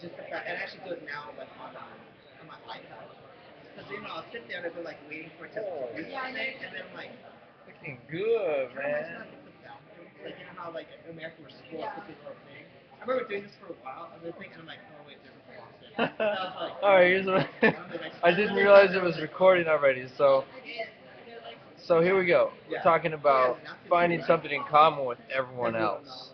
just the fact, and I actually do it now, like on, um, on my iPad. Because you know, I'll sit there and I'll be like waiting for it to Oh. do something, and then I'm like, Looking good, how am I supposed man. to put down? Like you know how like in America we're supposed to put this little thing. I remember doing this for a while, and then thinking, I'm like, oh wait, there's a faucet. And I like, All right, here's what I didn't realize it was recording already. So, so here we go. We're talking about finding something in common with everyone else,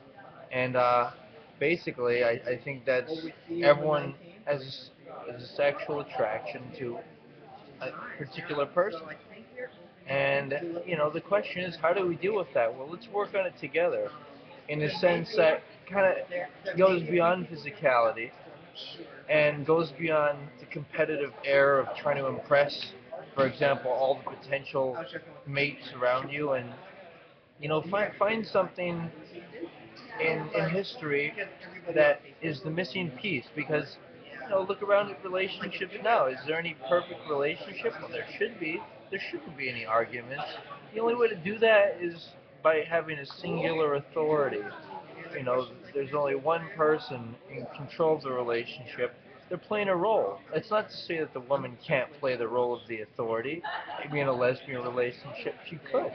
and uh, basically, I, I think that's everyone has has a sexual attraction to a particular person, and you know the question is, how do we deal with that? Well, let's work on it together, in a sense that kind of goes beyond physicality and goes beyond the competitive air of trying to impress, for example, all the potential mates around you, and you know, find find something in in history that is the missing piece because you know, look around at relationships now. Is there any perfect relationship? Well, there should be. There shouldn't be any arguments. The only way to do that is by having a singular authority. You know, there's only one person in control of the relationship. They're playing a role. It's not to say that the woman can't play the role of the authority. Maybe in a lesbian relationship she could.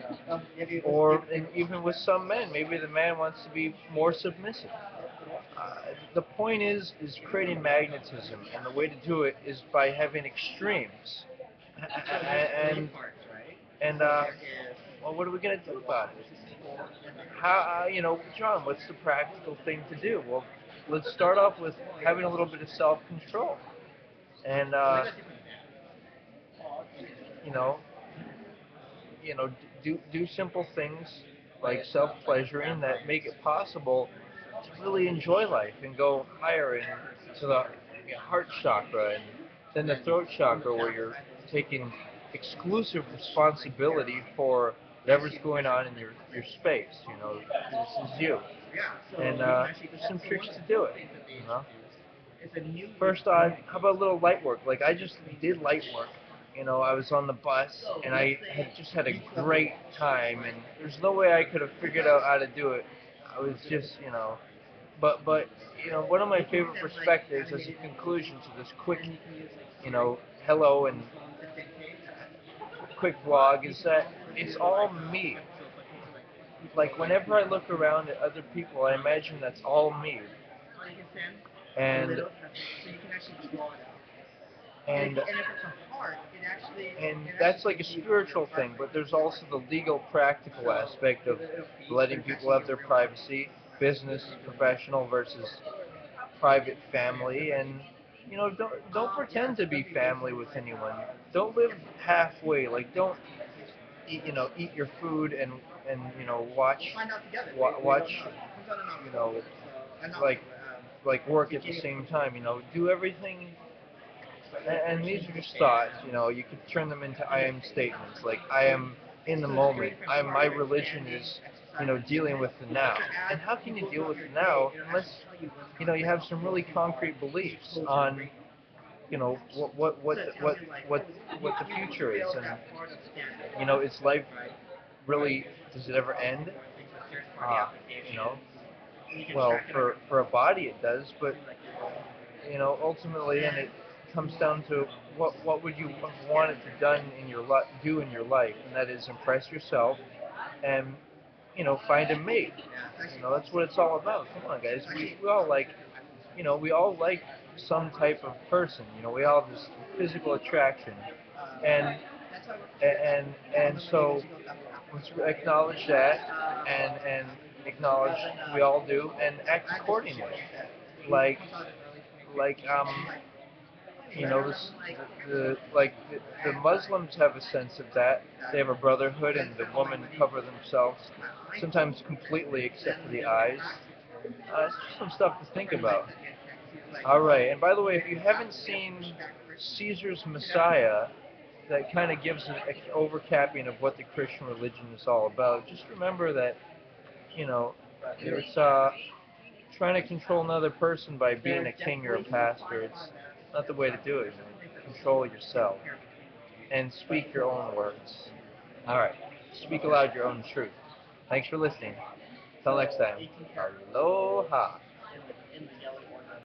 Or even with some men, maybe the man wants to be more submissive. Uh, the point is is creating magnetism, and the way to do it is by having extremes. And and uh, well, what are we gonna do about it? How uh, you know, John? What's the practical thing to do? Well, let's start off with having a little bit of self-control, and uh, you know, you know, do do simple things like self-pleasuring that make it possible to really enjoy life and go higher into the heart chakra and then the throat chakra where you're taking exclusive responsibility for whatever's going on in your, your space. You know, this is you. And uh, there's some tricks to do it. You know. First on, how about a little light work? Like I just did light work. You know, I was on the bus and I had just had a great time, and there's no way I could have figured out how to do it. I was just, you know, but but you know, one of my favorite perspectives as a conclusion to this quick, you know, hello and quick vlog is that it's all me. Like whenever I look around at other people, I imagine that's all me, and and and that's like a spiritual thing. But there's also the legal, practical aspect of letting people have their privacy, business, professional versus private family, and you know, don't don't pretend to be family with anyone. Don't live halfway. Like don't eat, you know, eat your food and and you know watch wa- watch you know like like work at the same time. You know, do everything. And, and these are just thoughts. You know, you could turn them into I am statements. Like I am in the moment. I my religion is you know dealing with the now. And how can you deal with the now unless you know you have some really concrete beliefs on you know what what what what what what the future is and you know is life really does it ever end? Uh, you know well for for a body it does but you know ultimately and it comes down to what what would you want it to done in your li- do in your life and that is impress yourself and you know find a mate. You know that's what it's all about. Come on guys. We, we all like you know we all like some type of person you know we all have this physical attraction. And and and so let's acknowledge that and and acknowledge we all do and act accordingly. Like like um you know this the like the, the muslims have a sense of that. They have a brotherhood and the women cover themselves sometimes completely except for the eyes. Uh, it's just some stuff to think about all right and by the way if you haven't seen caesar's messiah that kind of gives an overcapping of what the christian religion is all about. Just remember that you know it's uh trying to control another person by being a king or a pastor it's not the way to do it control yourself and speak your own words. All right speak aloud your own truth. Thanks for listening. Till next time. Aloha